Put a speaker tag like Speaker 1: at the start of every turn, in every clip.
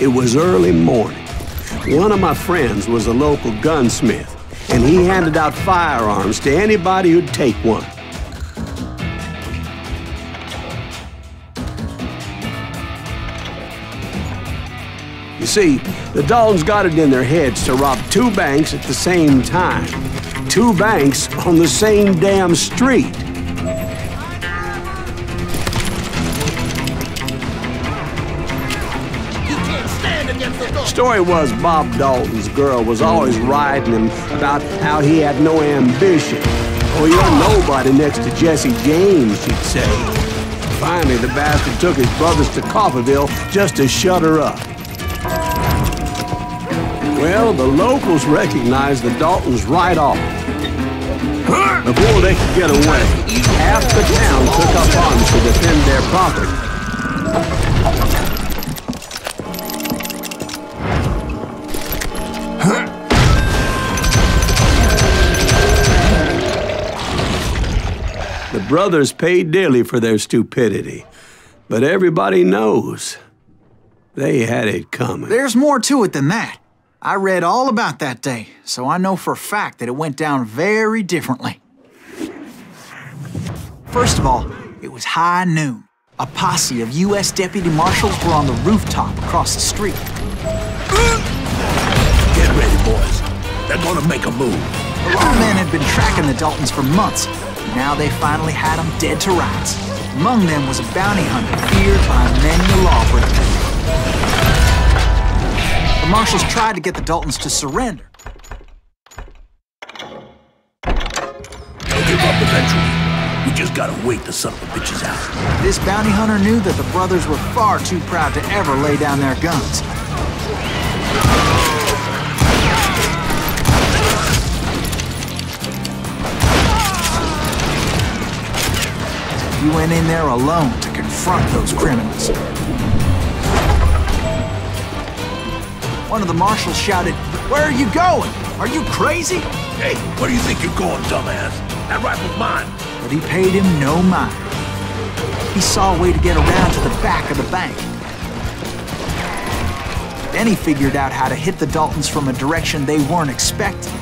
Speaker 1: It was early morning. One of my friends was a local gunsmith, and he handed out firearms to anybody who'd take one. You see, the Daltons got it in their heads to rob two banks at the same time. Two banks on the same damn street. The story was Bob Dalton's girl was always riding him about how he had no ambition. Oh, you're nobody next to Jesse James, she'd say. Finally, the bastard took his brothers to Coffeyville just to shut her up. Well, the locals recognized the Daltons right off. Before they could get away, half the town took up arms to defend their property. Brothers paid dearly for their stupidity, but everybody knows they had it coming.
Speaker 2: There's more to it than that. I read all about that day, so I know for a fact that it went down very differently. First of all, it was high noon. A posse of U.S. deputy marshals were on the rooftop across the street.
Speaker 3: Get ready, boys. They're gonna make a move.
Speaker 2: The lawmen had been tracking the Daltons for months. Now they finally had them dead to rights. Among them was a bounty hunter feared by many a lawbreaker. The marshals tried to get the Daltons to surrender.
Speaker 3: They'll give up eventually. We just gotta wait the son of a bitches out.
Speaker 2: This bounty hunter knew that the brothers were far too proud to ever lay down their guns. He went in there alone to confront those criminals. One of the marshals shouted, Where are you going? Are you crazy?
Speaker 3: Hey, where do you think you're going, dumbass? That rifle's mine.
Speaker 2: But he paid him no mind. He saw a way to get around to the back of the bank. Then he figured out how to hit the Daltons from a direction they weren't expecting.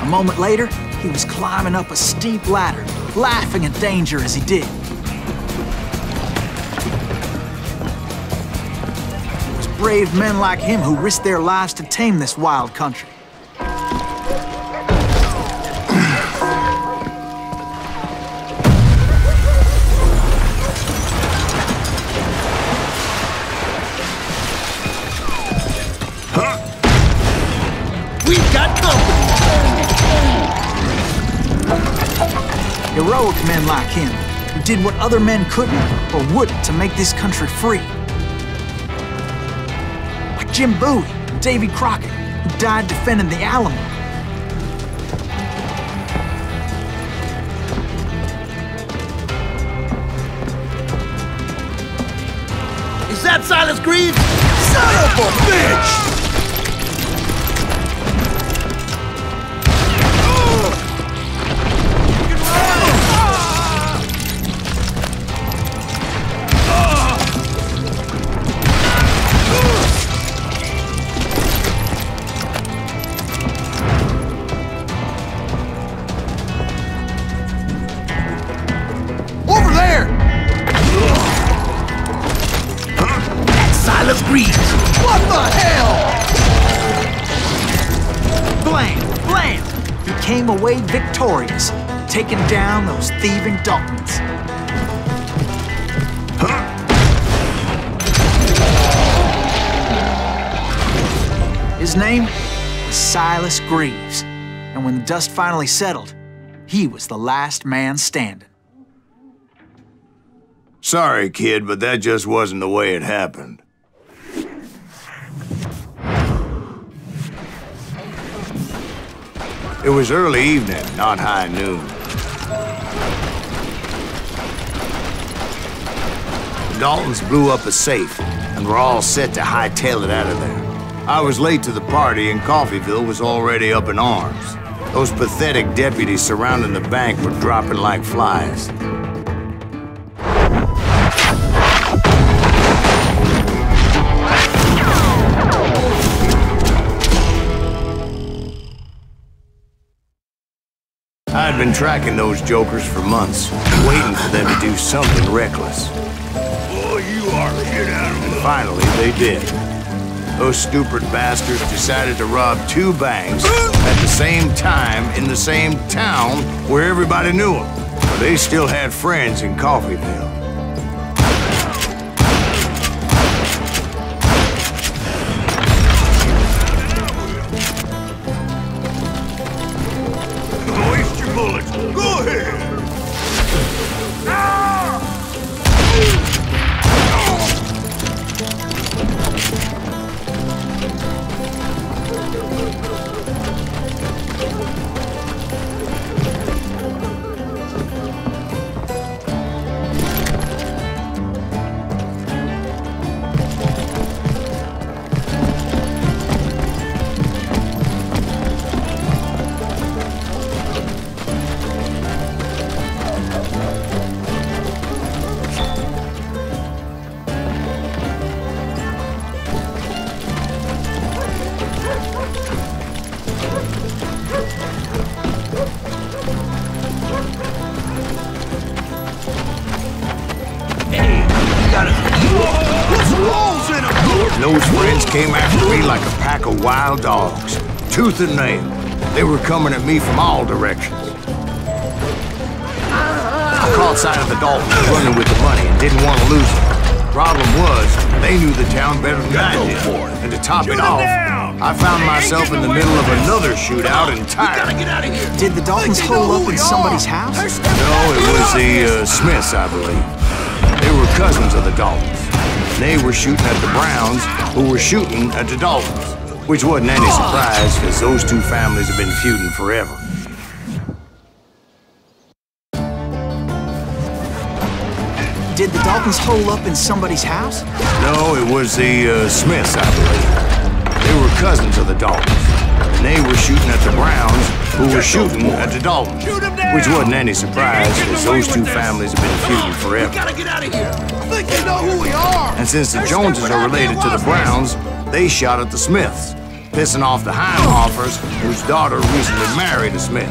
Speaker 2: A moment later, climbing up a steep ladder, laughing at danger as he did. It was brave men like him who risked their lives to tame this wild country. Heroic men like him, who did what other men couldn't or wouldn't to make this country free. Like Jim Bowie and Davy Crockett, who died defending the Alamo.
Speaker 3: Is that Silas Greaves? Son of a bitch!
Speaker 2: Came away victorious, taking down those thieving Daltons. His name was Silas Greaves, and when the dust finally settled, he was the last man standing.
Speaker 4: Sorry, kid, but that just wasn't the way it happened. It was early evening, not high noon. The Daltons blew up a safe, and were all set to hightail it out of there. I was late to the party, and Coffeyville was already up in arms. Those pathetic deputies surrounding the bank were dropping like flies. Been tracking those jokers for months, waiting for them to do something reckless.
Speaker 3: Boy, you are get out of
Speaker 4: And finally, they did. Those stupid bastards decided to rob two banks at the same time in the same town where everybody knew them. But they still had friends in Coffeyville. Came after me like a pack of wild dogs, tooth and nail. They were coming at me from all directions. I caught sight of the Daltons running with the money and didn't want to lose them. Problem was, they knew the town better than I did. And to top it off, I found myself in the middle of another shootout entirely.
Speaker 3: Get out of here.
Speaker 2: Did the Daltons hole up in somebody's house?
Speaker 4: No, it was the uh, Smiths, I believe. They were cousins of the Daltons. They were shooting at the Browns, who were shooting at the Daltons. Which wasn't any surprise, because those two families have been feuding forever.
Speaker 2: Did the Daltons hole up in somebody's house?
Speaker 4: No, it was the uh, Smiths, I believe. They were cousins of the Daltons. They were shooting at the Browns, who were shooting at the Daltons. Which wasn't any surprise, because those two families have been feuding forever.
Speaker 3: Gotta get out of here.
Speaker 1: I think they know who we are.
Speaker 4: And since the Joneses are related to the Browns, they shot at the Smiths, pissing off the Heimhoffers, whose daughter recently married a Smith.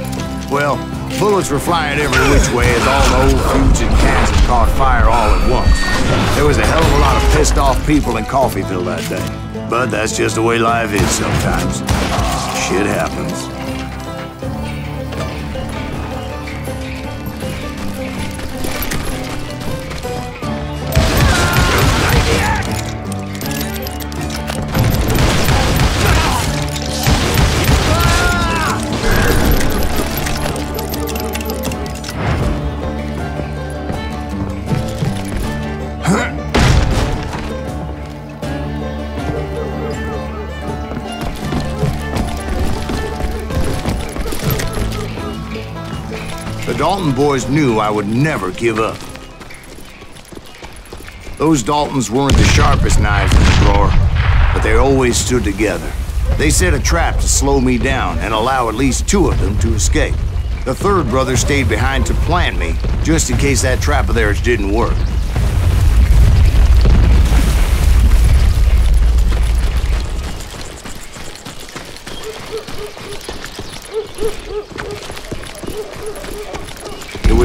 Speaker 4: Well, bullets were flying every which way as all the old feuds and cans had caught fire all at once. There was a hell of a lot of pissed off people in Coffeyville that day. But that's just the way life is sometimes. Shit happens. Dalton boys knew I would never give up. Those Daltons weren't the sharpest knives in the drawer, but they always stood together. They set a trap to slow me down and allow at least two of them to escape. The third brother stayed behind to plant me, just in case that trap of theirs didn't work.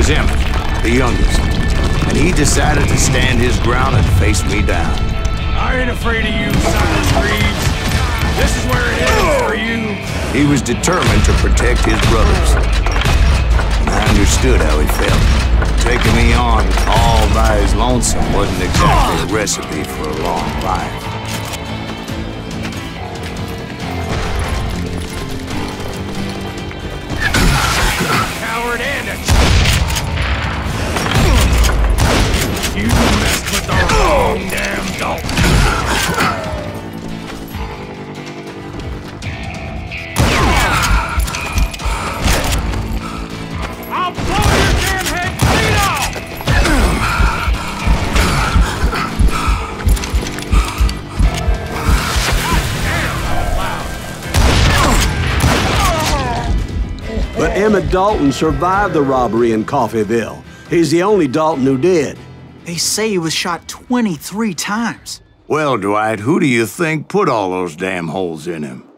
Speaker 4: Was Emmett, the youngest, and he decided to stand his ground and face me down.
Speaker 3: I ain't afraid of you, Silas Greaves. This is where it ends for you.
Speaker 4: He was determined to protect his brothers. And I understood how he felt. Taking me on all by his lonesome wasn't exactly a recipe for a long life.
Speaker 3: Coward and a...
Speaker 1: Dalton survived the robbery in Coffeyville. He's the only Dalton who did.
Speaker 2: They say he was shot 23 times.
Speaker 4: Well, Dwight, who do you think put all those damn holes in him?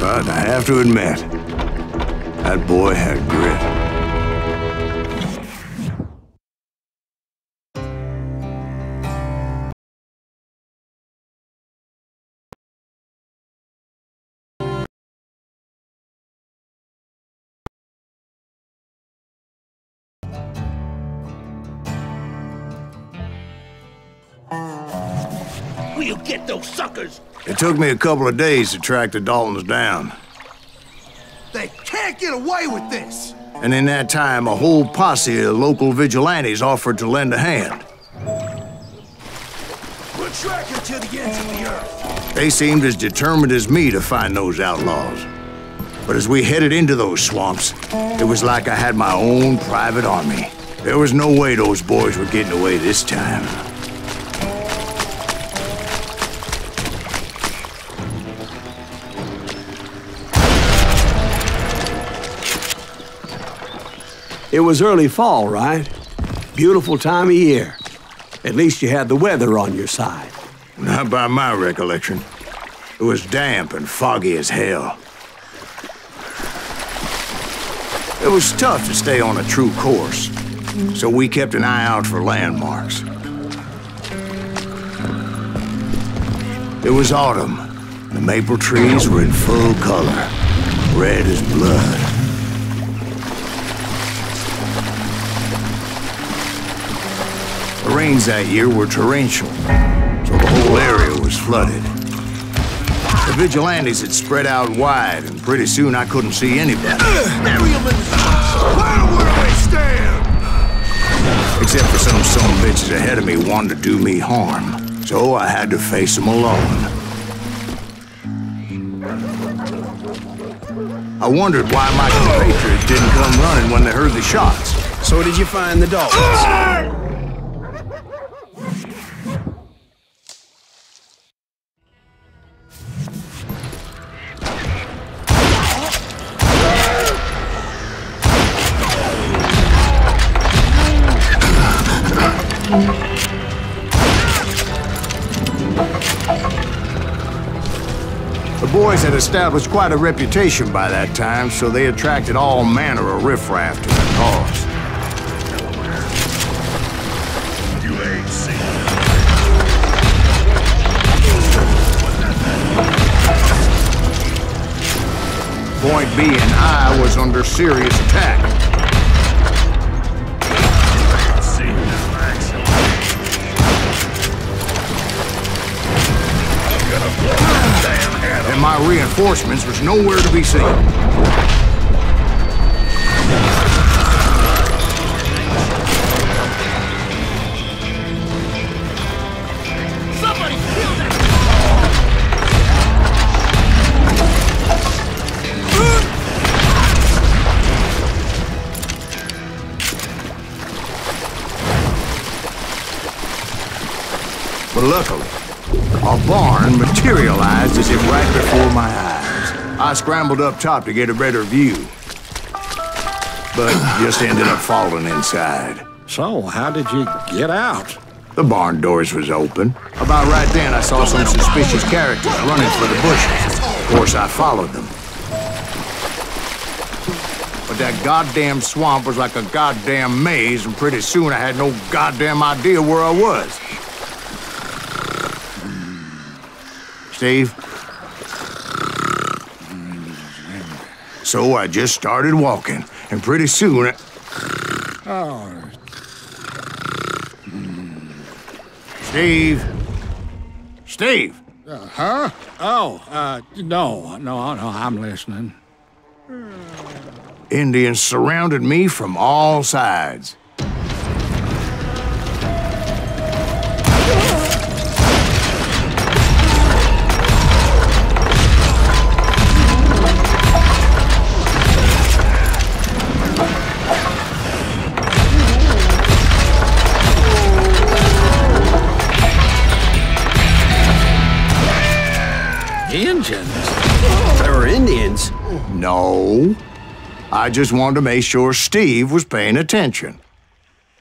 Speaker 4: But I have to admit, that boy had grit.
Speaker 3: Will you get those suckers?
Speaker 4: It took me a couple of days to track the Daltons down.
Speaker 5: They can't get away with this!
Speaker 4: And in that time, a whole posse of local vigilantes offered to lend a hand.
Speaker 5: We'll track them to the ends of the earth.
Speaker 4: They seemed as determined as me to find those outlaws. But as we headed into those swamps, it was like I had my own private army. There was no way those boys were getting away this time.
Speaker 1: It was early fall, right? Beautiful time of year. At least you had the weather on your side.
Speaker 4: Not by my recollection. It was damp and foggy as hell. It was tough to stay on a true course, so we kept an eye out for landmarks. It was autumn. The maple trees were in full color, red as blood. Rains that year were torrential, so the whole area was flooded. The vigilantes had spread out wide, and pretty soon I couldn't see anybody.
Speaker 5: Bury them in the... Put 'em where they stand!
Speaker 4: Except for some some bitches ahead of me wanted to do me harm. So I had to face them alone. I wondered why my compatriots didn't come running when they heard the shots.
Speaker 1: So did you find the Daltons?
Speaker 4: The boys had established quite a reputation by that time, so they attracted all manner of riffraff to their cause. Point B and I was under serious attack. My reinforcements was nowhere to be seen.
Speaker 3: Somebody kill that!
Speaker 4: But luckily, a barn materialized as if right before my eyes. I scrambled up top to get a better view, but just ended up falling inside.
Speaker 6: So, how did you get out?
Speaker 4: The barn doors was open. About right then, I saw some suspicious characters running for the bushes. Of course, I followed them. But that goddamn swamp was like a goddamn maze, and pretty soon I had no goddamn idea where I was. Steve? So I just started walking, and pretty soon, I...
Speaker 6: Oh,
Speaker 4: Steve? Steve?
Speaker 6: Uh, huh? Oh, uh, no, no, no, I'm listening.
Speaker 4: Indians surrounded me from all sides. I just wanted to make sure Steve was paying attention.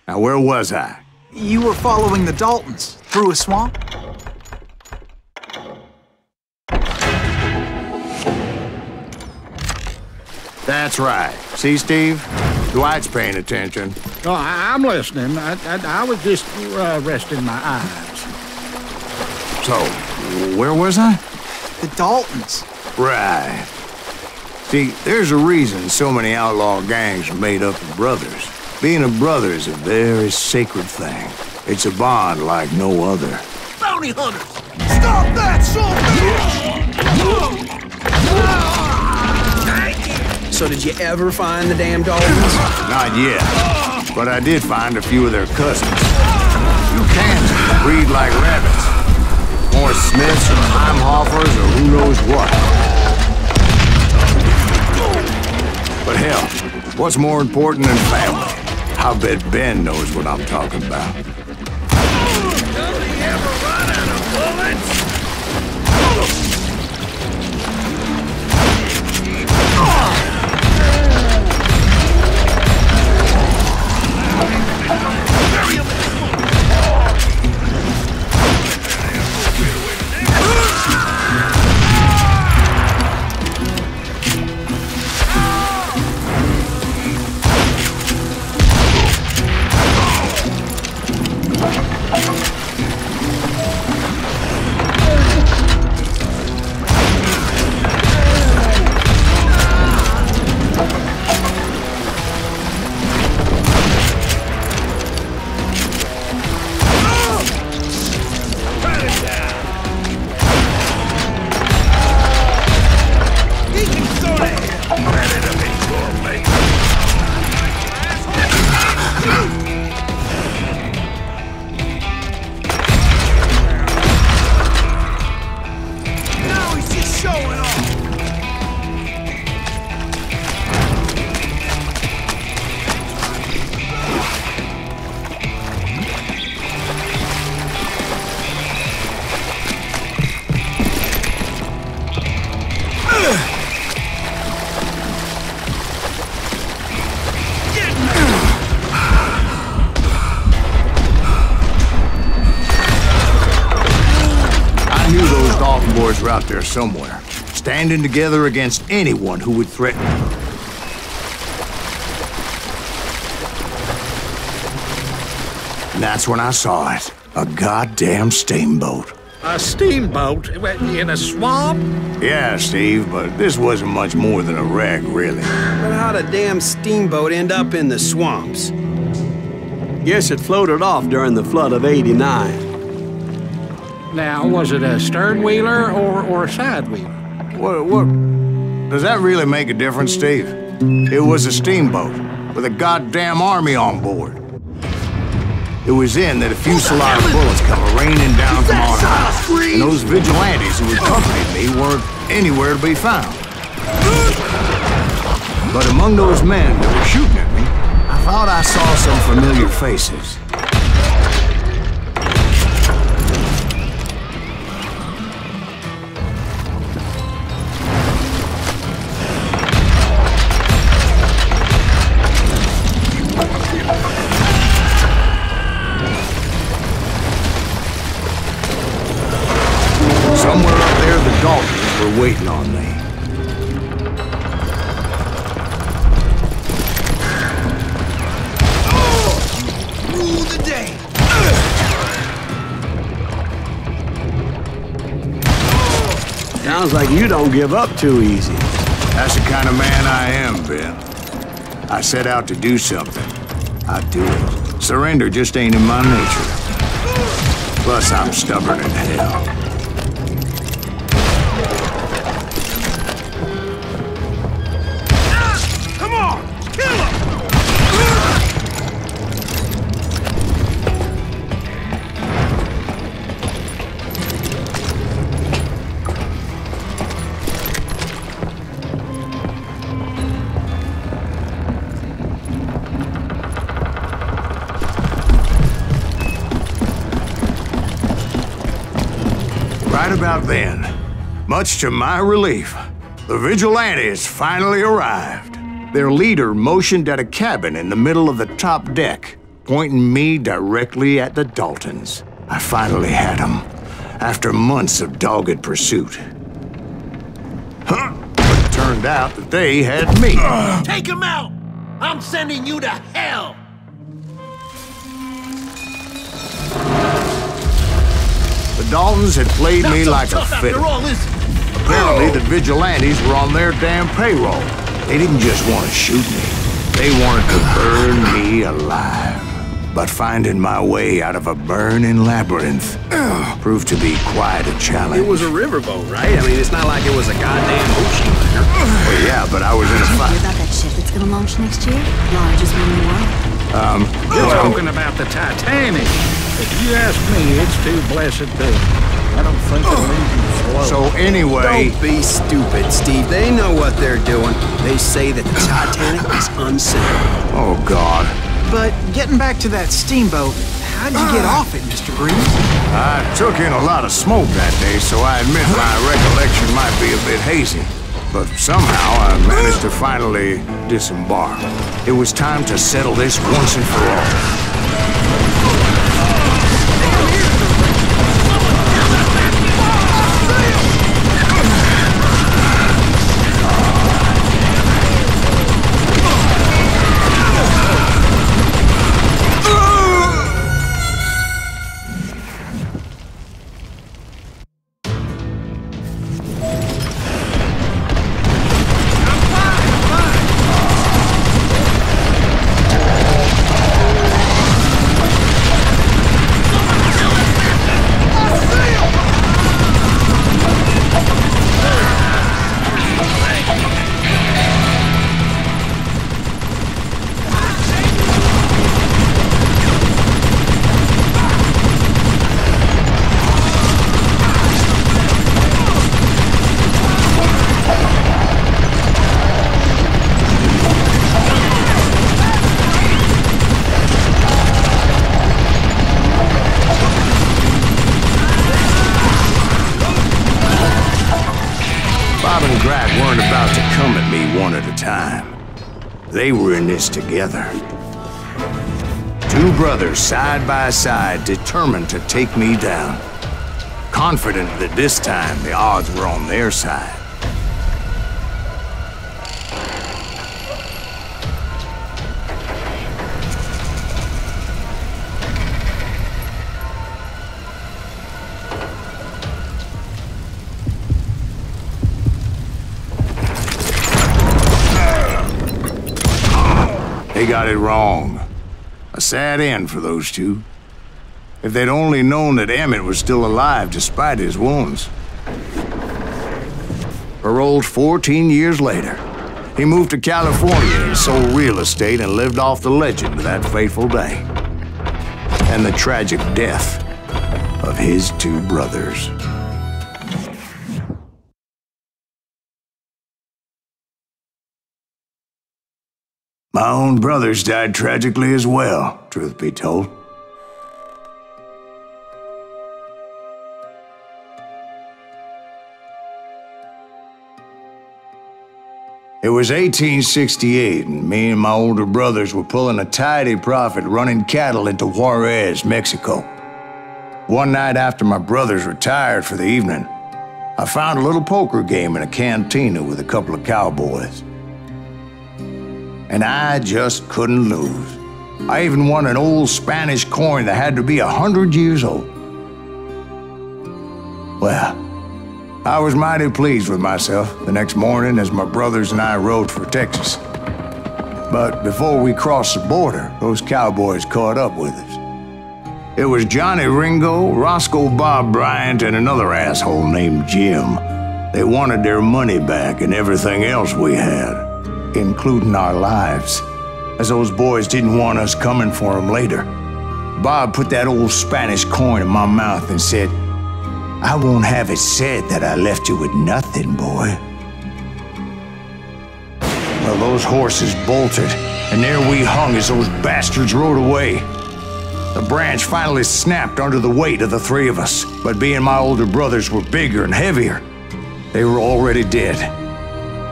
Speaker 4: Now, where was I?
Speaker 2: You were following the Daltons through a swamp?
Speaker 4: That's right. See, Steve? Dwight's paying attention.
Speaker 6: Oh, I- I'm listening. I, I, I was just uh, resting my eyes.
Speaker 4: So, where was I?
Speaker 2: The Daltons.
Speaker 4: Right. See, there's a reason so many outlaw gangs are made up of brothers. Being a brother is a very sacred thing. It's a bond like no other.
Speaker 3: Bounty hunters!
Speaker 5: Stop that, soldier!
Speaker 7: So did you ever find the damn Daltons?
Speaker 4: Not yet. But I did find a few of their cousins. You Kansans breed like rabbits. More Smiths or Heimhoffers or who knows what. But hell, what's more important than family? I bet Ben knows what I'm talking about.
Speaker 3: Does
Speaker 4: boys were out there somewhere, standing together against anyone who would threaten them. And that's when I saw it. A goddamn steamboat.
Speaker 6: A steamboat in a swamp?
Speaker 4: Yeah, Steve, but this wasn't much more than a wreck, really.
Speaker 7: But how'd a damn steamboat end up in the swamps?
Speaker 1: Guess it floated off during the flood of 89.
Speaker 6: Now, was it a stern wheeler or, or a side wheeler?
Speaker 4: What, what? Does that really make a difference, Steve? It was a steamboat with a goddamn army on board. It was in that a fusillade of bullets come raining down from on high, and those vigilantes who accompanied me weren't anywhere to be found. But among those men that were shooting at me, I thought I saw some familiar faces. Were waiting on me.
Speaker 5: Rule the day.
Speaker 1: Sounds like you don't give up too easy.
Speaker 4: That's the kind of man I am, Ben. I set out to do something. I do it. Surrender just ain't in my nature. Plus, I'm stubborn as hell. Right about then, much to my relief, the vigilantes finally arrived. Their leader motioned at a cabin in the middle of the top deck, pointing me directly at the Daltons. I finally had them, after months of dogged pursuit. Huh? But it turned out that they had me.
Speaker 3: Take him out! I'm sending you to hell!
Speaker 4: Daltons had played me
Speaker 3: so
Speaker 4: like a
Speaker 3: tough after
Speaker 4: fiddle.
Speaker 3: all, is it?
Speaker 4: Apparently, the vigilantes were on their damn payroll. They didn't just want to shoot me. They wanted to burn me alive. But finding my way out of a burning labyrinth proved to be quite a challenge.
Speaker 7: It was a riverboat, right? I mean, it's not like it was a goddamn ocean liner.
Speaker 4: Well, yeah, but I was in a fight.
Speaker 8: about that ship that's gonna launch next year? Largest one in the world.
Speaker 6: You're
Speaker 4: well-
Speaker 6: talking about the Titanic. If you ask me, it's too blessed big. I don't think it'll even float.
Speaker 4: So anyway,
Speaker 7: Don't be stupid, Steve. They know what they're doing. They say that the Titanic is unsinkable.
Speaker 4: oh God,
Speaker 2: But getting back to that steamboat, how'd you get ah. off it, Mr. Greaves?
Speaker 4: I took in a lot of smoke that day, so I admit my recollection might be a bit hazy. But somehow I managed to finally disembark. It was time to settle this once and for all. Time. They were in this together. Two brothers side by side, determined to take me down. Confident that this time the odds were on their side. Got it wrong. A sad end for those two. If they'd only known that Emmett was still alive despite his wounds. Paroled 14 years later, he moved to California and sold real estate and lived off the legend of that fateful day. And the tragic death of his two brothers. My own brothers died tragically as well, truth be told. It was 1868, and me and my older brothers were pulling a tidy profit running cattle into Juarez, Mexico. One night after my brothers retired for the evening, I found a little poker game in a cantina with a couple of cowboys and I just couldn't lose. I even won an old Spanish coin that had to be a hundred years old. Well, I was mighty pleased with myself the next morning as my brothers and I rode for Texas. But before we crossed the border, those cowboys caught up with us. It was Johnny Ringo, Roscoe Bob Bryant, and another asshole named Jim. They wanted their money back and everything else we had including our lives, as those boys didn't want us coming for them later. Bob put that old Spanish coin in my mouth and said, I won't have it said that I left you with nothing, boy. Well, those horses bolted, and there we hung as those bastards rode away. The branch finally snapped under the weight of the three of us, but being my older brothers were bigger and heavier, they were already dead.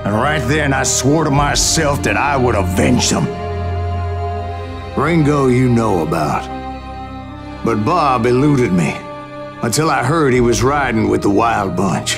Speaker 4: And right then, I swore to myself that I would avenge them. Ringo, you know about. But Bob eluded me until I heard he was riding with the Wild Bunch.